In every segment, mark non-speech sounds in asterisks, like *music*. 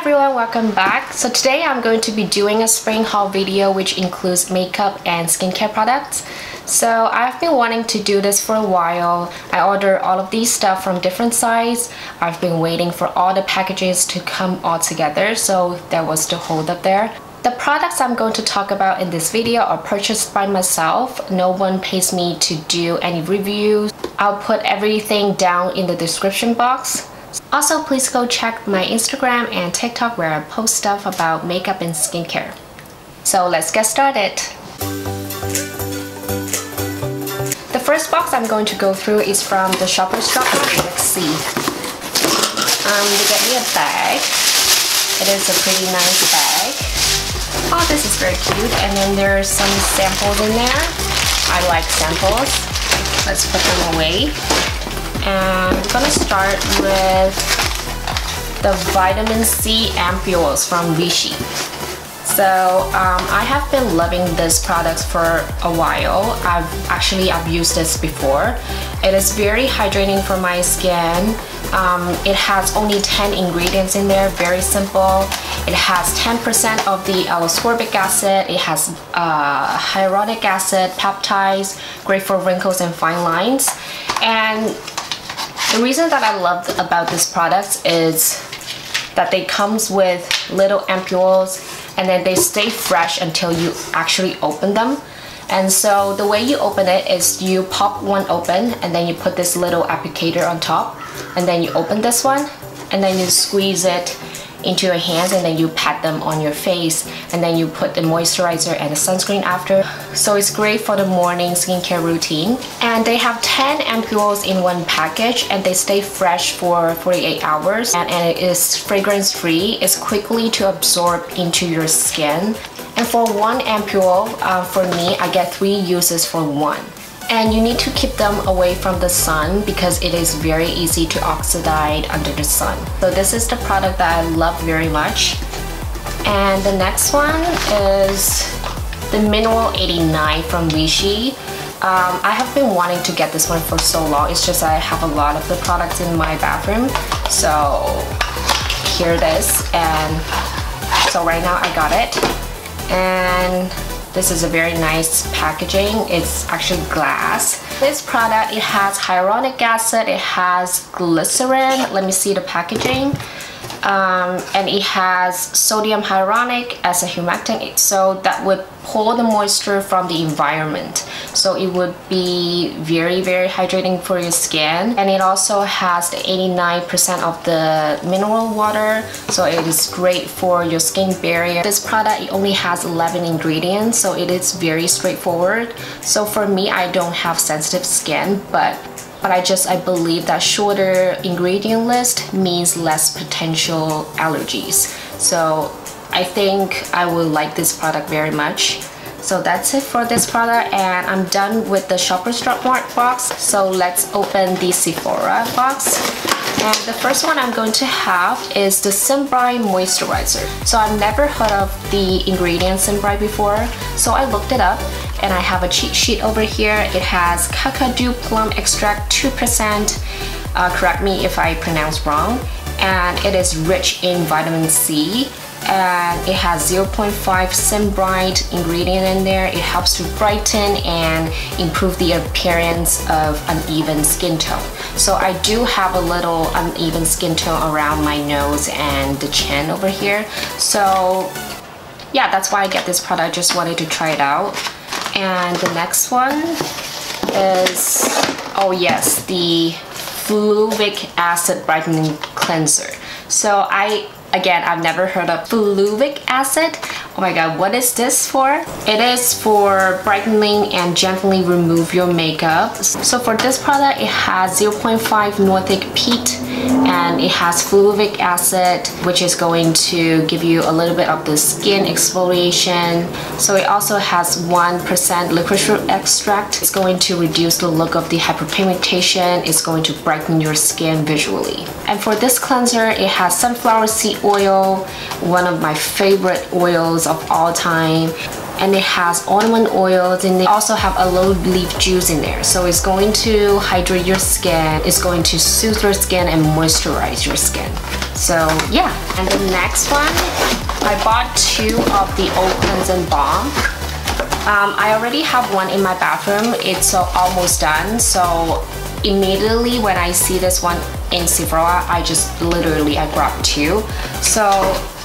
everyone, welcome back. So today I'm going to be doing a spring haul video which includes makeup and skincare products. So I've been wanting to do this for a while. I ordered all of these stuff from different sites. I've been waiting for all the packages to come all together so there was the hold up there. The products I'm going to talk about in this video are purchased by myself. No one pays me to do any reviews. I'll put everything down in the description box. Also, please go check my Instagram and TikTok where I post stuff about makeup and skincare. So let's get started. The first box I'm going to go through is from the Shoppers. Let's see. Um, they get me a bag. It is a pretty nice bag. Oh, this is very cute. And then there's some samples in there. I like samples. Let's put them away and I'm gonna start with the vitamin C ampules from Vichy. So um, I have been loving this product for a while. I've actually I've used this before. It is very hydrating for my skin. Um, it has only 10 ingredients in there, very simple. It has 10% of the L-ascorbic acid. It has uh, hyaluronic acid, peptides, great for wrinkles and fine lines. And the reason that I love about this product is that they comes with little ampules and then they stay fresh until you actually open them. And so the way you open it is you pop one open and then you put this little applicator on top and then you open this one and then you squeeze it into your hands and then you pat them on your face and then you put the moisturizer and the sunscreen after. So it's great for the morning skincare routine. And they have 10 ampules in one package and they stay fresh for 48 hours and, and it is fragrance free. It's quickly to absorb into your skin. And for one ampule, uh, for me, I get three uses for one and you need to keep them away from the sun because it is very easy to oxidize under the sun. So this is the product that I love very much. And the next one is the Mineral 89 from Vichy. Um, I have been wanting to get this one for so long. It's just I have a lot of the products in my bathroom. So here it is. And so right now I got it. And this is a very nice packaging. It's actually glass. This product, it has hyaluronic acid, it has glycerin. Let me see the packaging um, and it has sodium hyaluronic as a humectant so that would pull the moisture from the environment so it would be very very hydrating for your skin. And it also has the 89% of the mineral water. So it is great for your skin barrier. This product only has 11 ingredients so it is very straightforward. So for me I don't have sensitive skin but but I just I believe that shorter ingredient list means less potential allergies. So I think I will like this product very much so that's it for this product and I'm done with the Shoppers Drug Mart box. So let's open the Sephora box. And the first one I'm going to have is the Symbright Moisturizer. So I've never heard of the ingredient Symbright before, so I looked it up and I have a cheat sheet over here. It has Kakadu Plum Extract 2%, uh, correct me if I pronounce wrong, and it is rich in vitamin C and it has 0.5 Symbright ingredient in there. It helps to brighten and improve the appearance of uneven skin tone. So I do have a little uneven skin tone around my nose and the chin over here. So yeah, that's why I get this product. I just wanted to try it out. And the next one is, oh yes, the Fulvic Acid Brightening Cleanser. So I Again, I've never heard of fulvic acid. Oh my god, what is this for? It is for brightening and gently remove your makeup. So for this product, it has 0.5 Nordic peat and it has fulvic acid which is going to give you a little bit of the skin exfoliation. So it also has 1% licorice root extract. It's going to reduce the look of the hyperpigmentation. It's going to brighten your skin visually. And for this cleanser, it has sunflower seed oil, one of my favorite oils of all time and it has almond oils and they also have aloe leaf juice in there so it's going to hydrate your skin it's going to soothe your skin and moisturize your skin So yeah, and the next one, I bought two of the Oat Cleansing Balm. Um, I already have one in my bathroom. It's uh, almost done. So immediately when I see this one in Sephora, I just literally, I grabbed two. So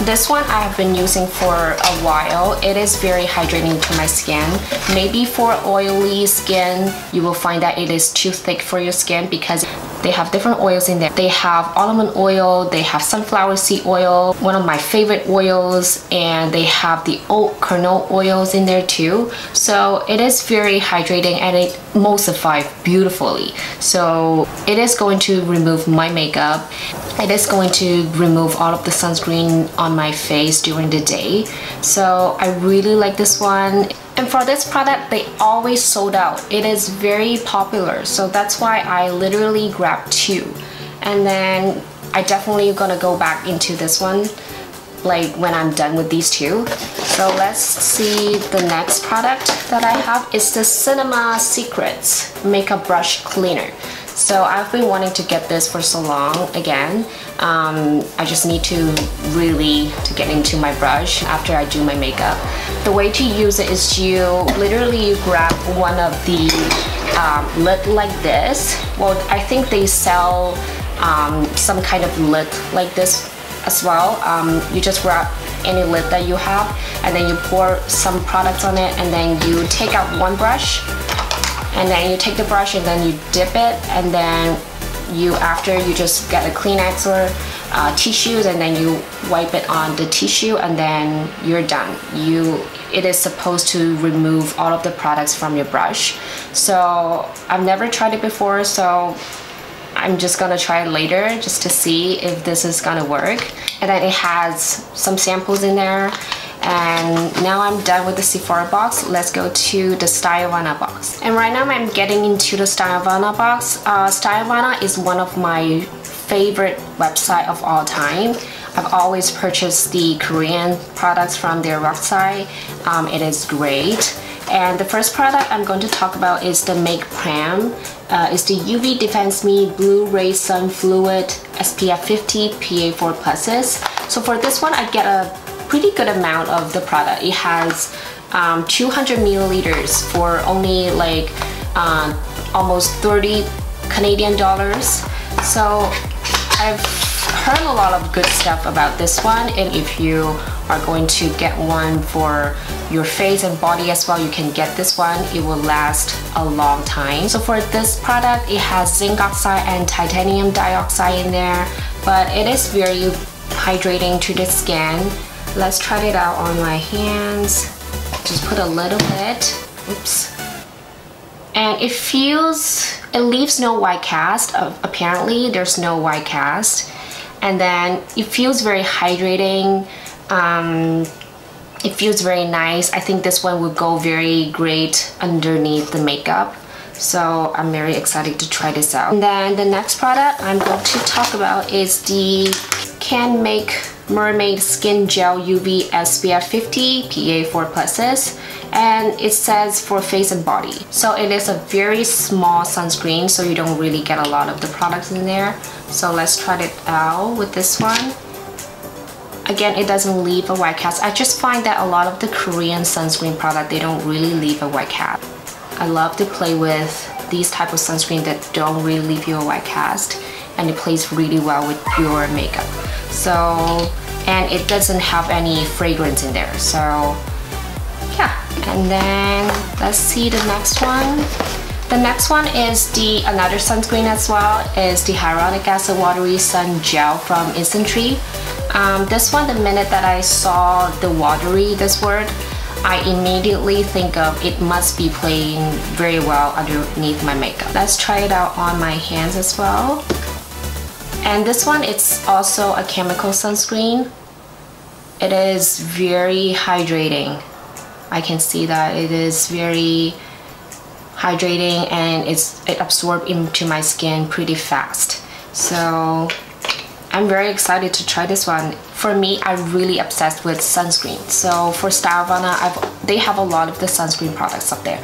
this one I have been using for a while. It is very hydrating to my skin. Maybe for oily skin, you will find that it is too thick for your skin because they have different oils in there. They have almond oil, they have sunflower seed oil, one of my favorite oils, and they have the oat kernel oils in there too. So it is very hydrating and it emulsifies beautifully. So it is going to remove my makeup. It is going to remove all of the sunscreen on my face during the day. So I really like this one. And for this product, they always sold out. It is very popular, so that's why I literally grabbed two. And then I definitely gonna go back into this one like when I'm done with these two. So let's see the next product that I have is the Cinema Secrets Makeup Brush Cleaner. So I've been wanting to get this for so long again. Um, I just need to really to get into my brush after I do my makeup. The way to use it is you literally grab one of the um, lid like this. Well, I think they sell um, some kind of lid like this as well. Um, you just grab any lid that you have and then you pour some products on it and then you take out one brush and then you take the brush and then you dip it. And then you after you just get a Kleenex or uh, tissues and then you wipe it on the tissue and then you're done. You it is supposed to remove all of the products from your brush. So I've never tried it before so I'm just gonna try it later just to see if this is gonna work. And then it has some samples in there and now I'm done with the Sephora box. Let's go to the Stylevana box. And right now I'm getting into the Stylevana box. Uh, Stylevana is one of my favorite website of all time. I've always purchased the Korean products from their website. Um, it is great. And the first product I'm going to talk about is the Make P:rem. Uh, it's the UV Defense Me Blue Ray Sun Fluid SPF 50 PA4 pluses. So for this one I get a pretty good amount of the product. It has um, 200 milliliters for only like uh, almost 30 Canadian dollars. So I've heard a lot of good stuff about this one and if you are going to get one for your face and body as well you can get this one it will last a long time so for this product it has zinc oxide and titanium dioxide in there but it is very hydrating to the skin Let's try it out on my hands. Just put a little bit. Oops. And it feels, it leaves no white cast. Uh, apparently, there's no white cast. And then it feels very hydrating. Um, it feels very nice. I think this one would go very great underneath the makeup. So I'm very excited to try this out. And then the next product I'm going to talk about is the Canmake Mermaid Skin Gel UV SPF 50 PA4 pluses and it says for face and body. So it is a very small sunscreen so you don't really get a lot of the products in there. So let's try it out with this one. Again, it doesn't leave a white cast. I just find that a lot of the Korean sunscreen product, they don't really leave a white cast. I love to play with these type of sunscreen that don't really leave you a white cast and it plays really well with your makeup. So, and it doesn't have any fragrance in there. So, yeah. And then let's see the next one. The next one is the another sunscreen as well is the hyaluronic acid watery sun gel from Isntree. Um, this one, the minute that I saw the watery, this word, I immediately think of it must be playing very well underneath my makeup. Let's try it out on my hands as well. And this one, it's also a chemical sunscreen. It is very hydrating. I can see that it is very hydrating and it's it absorbs into my skin pretty fast. So I'm very excited to try this one. For me, I'm really obsessed with sunscreen. So for Stylevana, I've, they have a lot of the sunscreen products up there.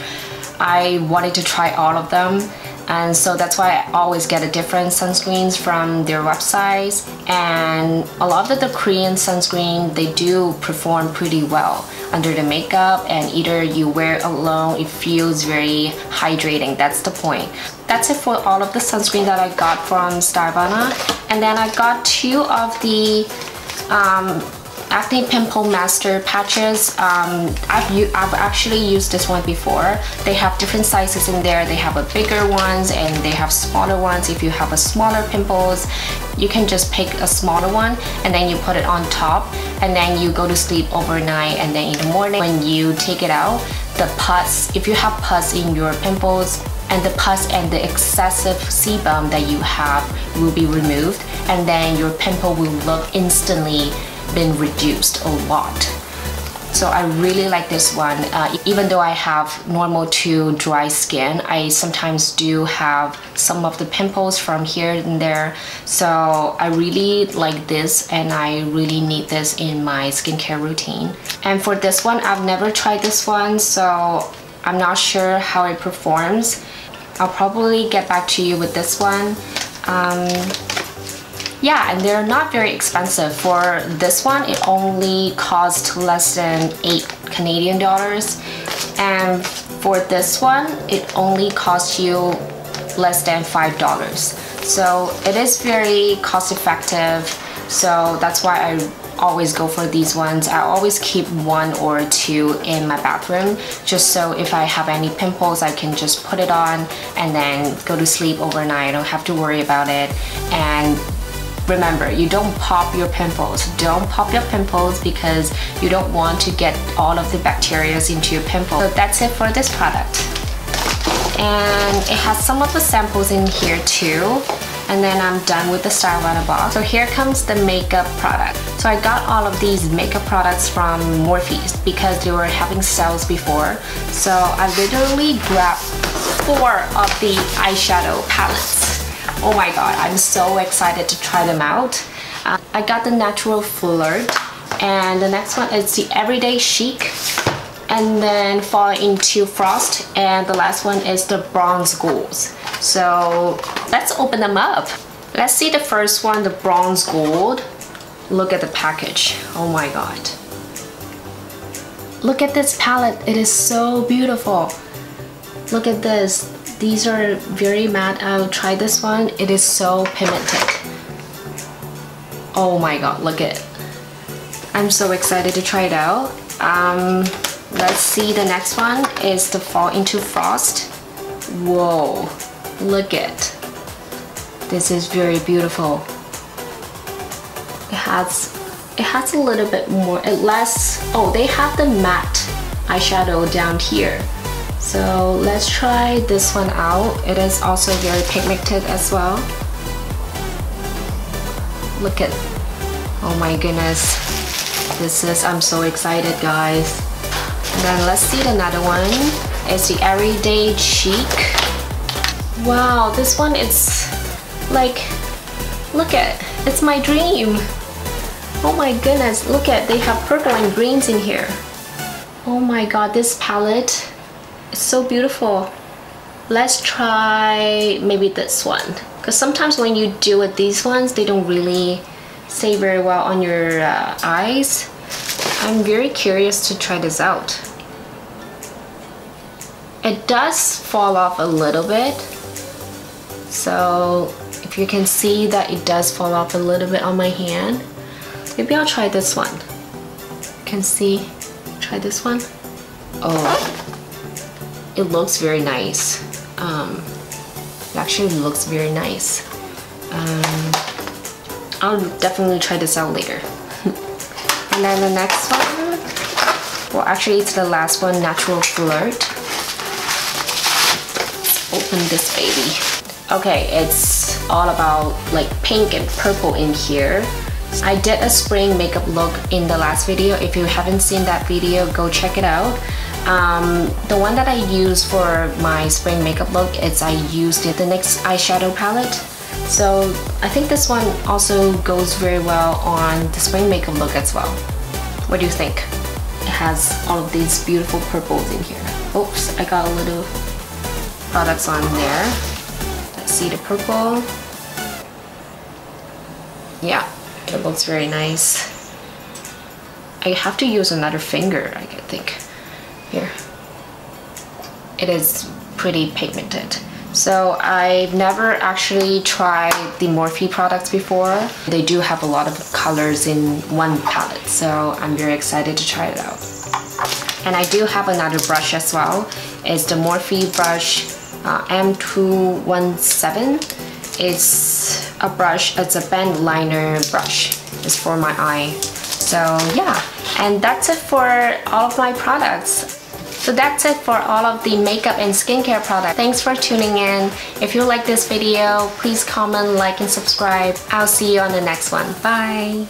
I wanted to try all of them and so that's why I always get a different sunscreens from their websites. And a lot of the Korean sunscreen they do perform pretty well under the makeup and either you wear it alone it feels very hydrating. That's the point. That's it for all of the sunscreen that I got from Stylevana and then I got two of the um, Acne Pimple Master patches. Um, I've, I've actually used this one before. They have different sizes in there. They have a bigger ones and they have smaller ones. If you have a smaller pimples, you can just pick a smaller one and then you put it on top and then you go to sleep overnight and then in the morning when you take it out, the pus, if you have pus in your pimples, and the pus and the excessive sebum that you have will be removed and then your pimple will look instantly been reduced a lot. So I really like this one. Uh, even though I have normal to dry skin, I sometimes do have some of the pimples from here and there. So I really like this and I really need this in my skincare routine. And for this one, I've never tried this one, so I'm not sure how it performs. I'll probably get back to you with this one. Um, yeah, and they're not very expensive. For this one, it only cost less than 8 Canadian dollars. And for this one, it only costs you less than $5. So it is very cost effective. So that's why I always go for these ones. I always keep one or two in my bathroom just so if I have any pimples I can just put it on and then go to sleep overnight. I don't have to worry about it. And remember you don't pop your pimples don't pop your pimples because you don't want to get all of the bacteria into your pimple so that's it for this product and it has some of the samples in here too and then I'm done with the Stylevana box. So here comes the makeup product. So I got all of these makeup products from Morphe because they were having sales before. So I literally grabbed four of the eyeshadow palettes. Oh my god, I'm so excited to try them out. Uh, I got the Natural Flirt and the next one is the Everyday Chic and then fall into Frost and the last one is the Bronze Goals. So let's open them up. Let's see the first one, the Bronze Gold. Look at the package. Oh my god. Look at this palette. It is so beautiful. Look at this. These are very matte. I'll try this one. It is so pigmented. Oh my god, look at it. I'm so excited to try it out. Um, let's see the next one is the Fall into Frost. Whoa, look at This is very beautiful. It has it has a little bit more, it less, oh they have the matte eyeshadow down here. So let's try this one out. It is also very pigmented as well. Look at, oh my goodness. This is, I'm so excited guys. And then let's see another one. It's the Everyday Chic. Wow, this one is like, look at, it's my dream. Oh my goodness, look at, they have purple and greens in here. Oh my god, this palette it's so beautiful. Let's try maybe this one. Because sometimes when you do with these ones, they don't really stay very well on your uh, eyes. I'm very curious to try this out. It does fall off a little bit. So if you can see that it does fall off a little bit on my hand, maybe I'll try this one. You can see, try this one. Oh, it looks very nice. Um, it actually looks very nice. Um, I'll definitely try this out later. *laughs* and then the next one, well actually it's the last one, Natural Flirt. Let's open this baby. Okay, it's all about like pink and purple in here. I did a spring makeup look in the last video. If you haven't seen that video, go check it out. Um, the one that I use for my spring makeup look is I used the NYX eyeshadow palette. So I think this one also goes very well on the spring makeup look as well. What do you think? It has all of these beautiful purples in here. Oops, I got a little products on there. see the purple. Yeah, it looks very nice. I have to use another finger, I think. Here. It is pretty pigmented. So I've never actually tried the Morphe products before. They do have a lot of colors in one palette, so I'm very excited to try it out. And I do have another brush as well. It's the Morphe brush uh, M217. It's a brush, it's a bent liner brush. It's for my eye. So yeah, and that's it for all of my products. So that's it for all of the makeup and skincare products. Thanks for tuning in. If you like this video, please comment, like, and subscribe. I'll see you on the next one. Bye!